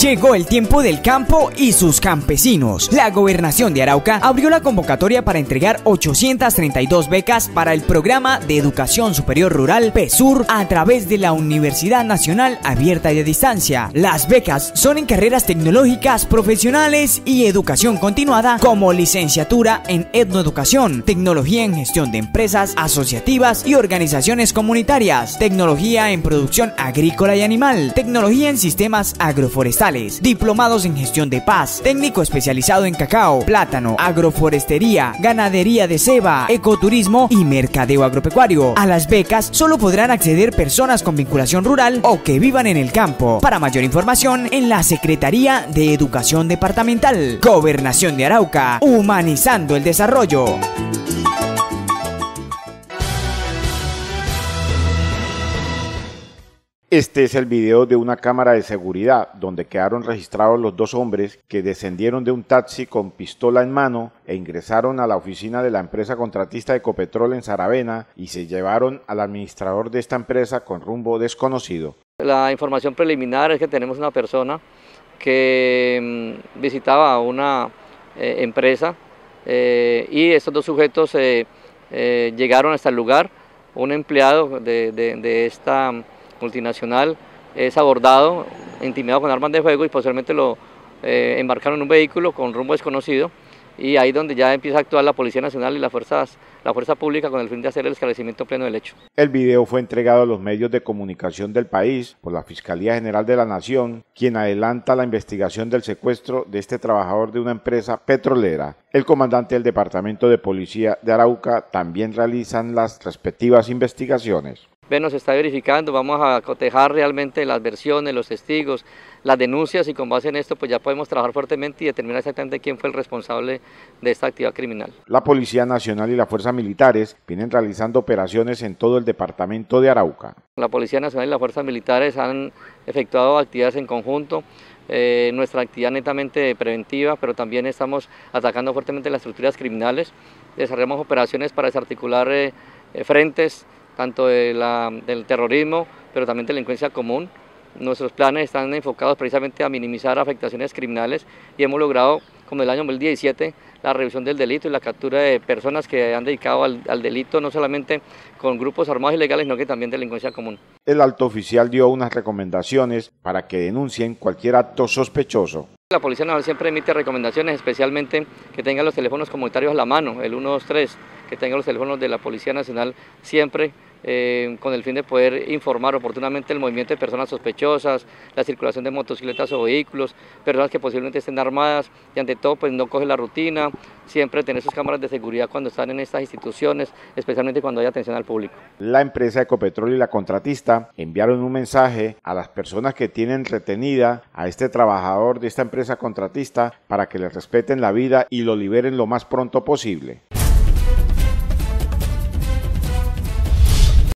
Llegó el tiempo del campo y sus campesinos. La gobernación de Arauca abrió la convocatoria para entregar 832 becas para el programa de educación superior rural PESUR a través de la Universidad Nacional Abierta y a Distancia. Las becas son en carreras tecnológicas, profesionales y educación continuada como licenciatura en etnoeducación, tecnología en gestión de empresas asociativas y organizaciones comunitarias, tecnología en producción agrícola y animal, tecnología en sistemas agroforestales diplomados en gestión de paz, técnico especializado en cacao, plátano, agroforestería, ganadería de ceba, ecoturismo y mercadeo agropecuario. A las becas solo podrán acceder personas con vinculación rural o que vivan en el campo. Para mayor información, en la Secretaría de Educación Departamental, Gobernación de Arauca, humanizando el desarrollo. Este es el video de una cámara de seguridad donde quedaron registrados los dos hombres que descendieron de un taxi con pistola en mano e ingresaron a la oficina de la empresa contratista Ecopetrol en Saravena y se llevaron al administrador de esta empresa con rumbo desconocido. La información preliminar es que tenemos una persona que mm, visitaba una eh, empresa eh, y estos dos sujetos eh, llegaron hasta el lugar. Un empleado de, de esta multinacional es abordado, intimidado con armas de fuego y posteriormente lo eh, embarcaron en un vehículo con rumbo desconocido y ahí donde ya empieza a actuar la Policía Nacional y las fuerzas, la fuerza pública con el fin de hacer el esclarecimiento pleno del hecho. El video fue entregado a los medios de comunicación del país por la Fiscalía General de la Nación, quien adelanta la investigación del secuestro de este trabajador de una empresa petrolera. El comandante del Departamento de Policía de Arauca también realizan las respectivas investigaciones nos está verificando, vamos a cotejar realmente las versiones, los testigos, las denuncias y con base en esto pues ya podemos trabajar fuertemente y determinar exactamente quién fue el responsable de esta actividad criminal. La Policía Nacional y las Fuerzas Militares vienen realizando operaciones en todo el departamento de Arauca. La Policía Nacional y las Fuerzas Militares han efectuado actividades en conjunto, eh, nuestra actividad netamente preventiva, pero también estamos atacando fuertemente las estructuras criminales, desarrollamos operaciones para desarticular eh, eh, frentes tanto del terrorismo, pero también delincuencia común. Nuestros planes están enfocados precisamente a minimizar afectaciones criminales y hemos logrado, como el año 2017, la reducción del delito y la captura de personas que han dedicado al, al delito no solamente con grupos armados ilegales, sino que también delincuencia común. El alto oficial dio unas recomendaciones para que denuncien cualquier acto sospechoso. La Policía Nacional siempre emite recomendaciones, especialmente que tengan los teléfonos comunitarios a la mano, el 123, que tengan los teléfonos de la Policía Nacional siempre eh, con el fin de poder informar oportunamente el movimiento de personas sospechosas, la circulación de motocicletas o vehículos, personas que posiblemente estén armadas y ante todo pues no coge la rutina, siempre tener sus cámaras de seguridad cuando están en estas instituciones, especialmente cuando hay atención al público. La empresa Ecopetrol y la contratista enviaron un mensaje a las personas que tienen retenida a este trabajador de esta empresa contratista para que le respeten la vida y lo liberen lo más pronto posible.